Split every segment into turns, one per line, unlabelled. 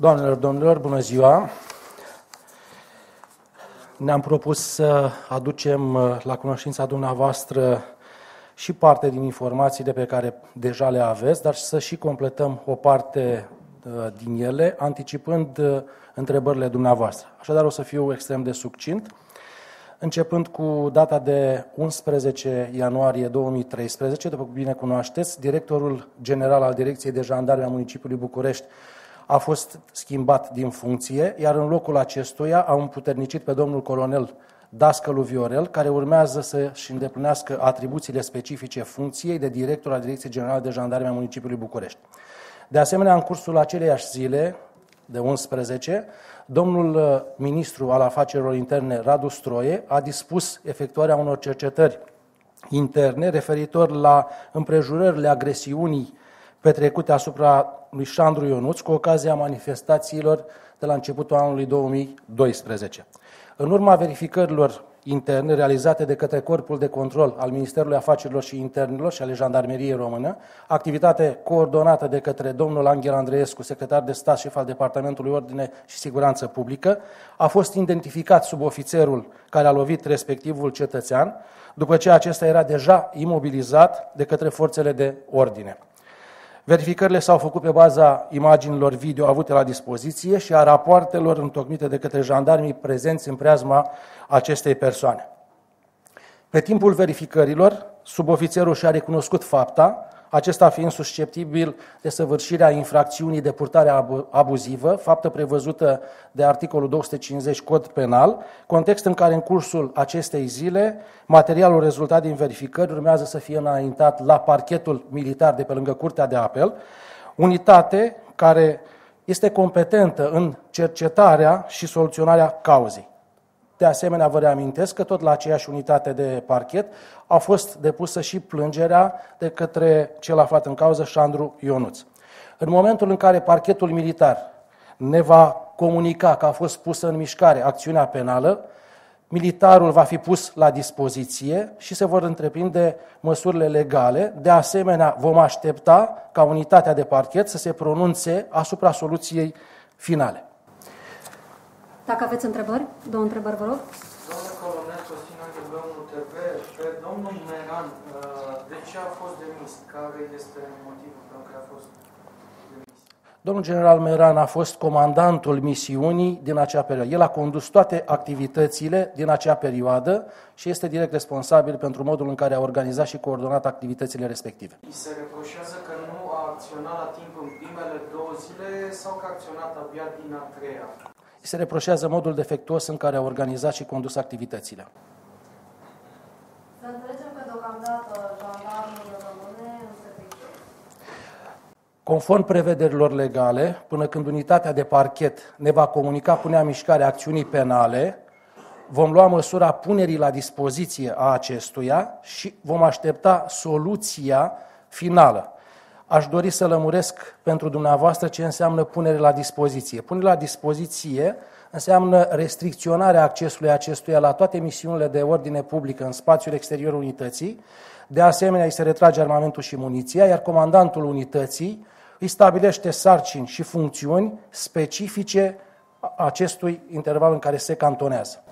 Doamnelor, domnilor, bună ziua! Ne-am propus să aducem uh, la cunoștința dumneavoastră și parte din informațiile pe care deja le aveți, dar să și completăm o parte uh, din ele, anticipând uh, întrebările dumneavoastră. Așadar, o să fiu extrem de succint. Începând cu data de 11 ianuarie 2013, după cum bine cunoașteți, directorul general al Direcției de Jandarme a municipiului București a fost schimbat din funcție, iar în locul acestuia a împuternicit pe domnul colonel Dascălu Viorel, care urmează să-și îndeplinească atribuțiile specifice funcției de director al Direcției Generale de Jandarme a municipiului București. De asemenea, în cursul aceleiași zile, de 11, domnul uh, ministru al afacerilor interne, Radu Stroie, a dispus efectuarea unor cercetări interne referitor la împrejurările agresiunii petrecute asupra lui Șandru Ionuț cu ocazia manifestațiilor de la începutul anului 2012. În urma verificărilor interne realizate de către Corpul de Control al Ministerului Afacerilor și Internelor și ale Jandarmeriei Română, activitate coordonată de către domnul Angel Andreescu, secretar de stat șef al Departamentului Ordine și Siguranță Publică, a fost identificat sub ofițerul care a lovit respectivul cetățean, după ce acesta era deja imobilizat de către forțele de ordine. Verificările s-au făcut pe baza imaginilor video avute la dispoziție și a rapoartelor întocmite de către jandarmii prezenți în preazma acestei persoane. Pe timpul verificărilor, subofițerul și-a recunoscut fapta, acesta fiind susceptibil de săvârșirea infracțiunii de purtare abuzivă, faptă prevăzută de articolul 250 Cod Penal, context în care în cursul acestei zile materialul rezultat din verificări urmează să fie înaintat la parchetul militar de pe lângă Curtea de Apel, unitate care este competentă în cercetarea și soluționarea cauzei. De asemenea, vă reamintesc că tot la aceeași unitate de parchet a fost depusă și plângerea de către cel aflat în cauză, Șandru Ionuț. În momentul în care parchetul militar ne va comunica că a fost pusă în mișcare acțiunea penală, militarul va fi pus la dispoziție și se vor întreprinde măsurile legale. De asemenea, vom aștepta ca unitatea de parchet să se pronunțe asupra soluției finale.
Dacă aveți întrebări, două întrebări, vă rog.
Domnul colonel Costin Angel, domnul TV, pe domnul Meran, uh, de ce a fost demis? Care este motivul pentru care a fost demis?
Domnul general Meran a fost comandantul misiunii din acea perioadă. El a condus toate activitățile din acea perioadă și este direct responsabil pentru modul în care a organizat și coordonat activitățile respective.
Îi se reproșează că nu a acționat la timp în primele două zile sau că a acționat abia din a treia?
Se reproșează modul defectuos în care a organizat și condus activitățile.
Să înțelegem că deocamdată jandarmul rămâne în serviciu?
Conform prevederilor legale, până când unitatea de parchet ne va comunica punea mișcare acțiunii penale, vom lua măsura punerii la dispoziție a acestuia și vom aștepta soluția finală aș dori să lămuresc pentru dumneavoastră ce înseamnă punere la dispoziție. Punere la dispoziție înseamnă restricționarea accesului acestuia la toate misiunile de ordine publică în spațiul exterior unității. De asemenea, îi se retrage armamentul și muniția, iar comandantul unității îi stabilește sarcini și funcțiuni specifice acestui interval în care se cantonează.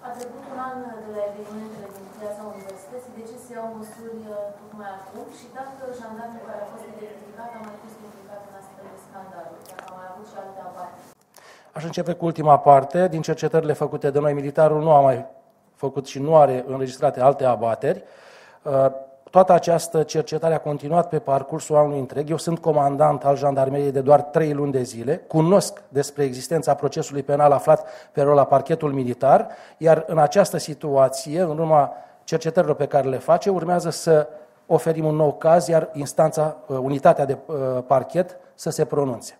A trecut un an de la evenimentele din piața universității, de ce se iau măsuri uh, tocmai acum și dacă jandarmul care a fost identificat a mai fost implicat în astfel de scandaluri, dacă a mai avut și alte abateri?
Aș începe cu ultima parte. Din cercetările făcute de noi, militarul nu a mai făcut și nu are înregistrate alte abateri. Uh, toată această cercetare a continuat pe parcursul anului întreg. Eu sunt comandant al jandarmeriei de doar trei luni de zile, cunosc despre existența procesului penal aflat pe rol la parchetul militar, iar în această situație, în urma cercetărilor pe care le face, urmează să oferim un nou caz, iar instanța, uh, unitatea de uh, parchet să se pronunțe.